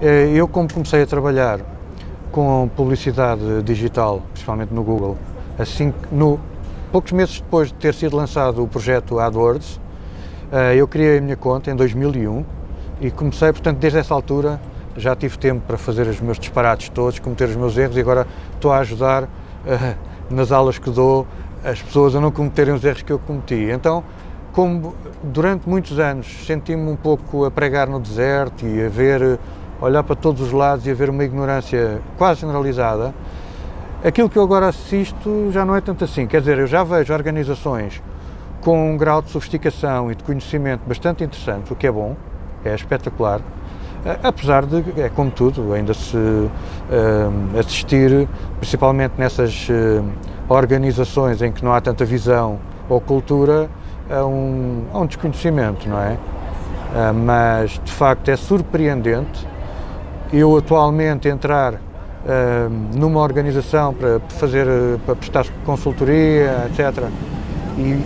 Eh, eu, como comecei a trabalhar com publicidade digital, principalmente no Google, assim, no, poucos meses depois de ter sido lançado o projeto AdWords, eh, eu criei a minha conta em 2001 e comecei, portanto, desde essa altura já tive tempo para fazer os meus disparates todos, cometer os meus erros e agora estou a ajudar uh, nas aulas que dou as pessoas a não cometerem os erros que eu cometi. Então, como durante muitos anos senti-me um pouco a pregar no deserto e a ver, olhar para todos os lados e a ver uma ignorância quase generalizada, aquilo que eu agora assisto já não é tanto assim. Quer dizer, eu já vejo organizações com um grau de sofisticação e de conhecimento bastante interessante, o que é bom, é espetacular, apesar de, é como tudo, ainda se uh, assistir, principalmente nessas uh, organizações em que não há tanta visão ou cultura, a um, a um desconhecimento, não é? Uh, mas de facto é surpreendente eu atualmente entrar numa organização para fazer, para prestar consultoria, etc. E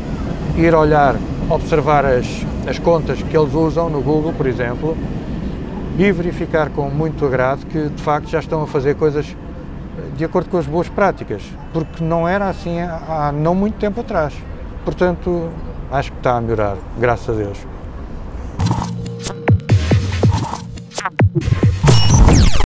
ir olhar, observar as, as contas que eles usam no Google, por exemplo, e verificar com muito agrado que de facto já estão a fazer coisas eh, de acordo com as boas práticas, porque não era assim há não muito tempo atrás. Portanto, acho que está a melhorar, graças a Deus.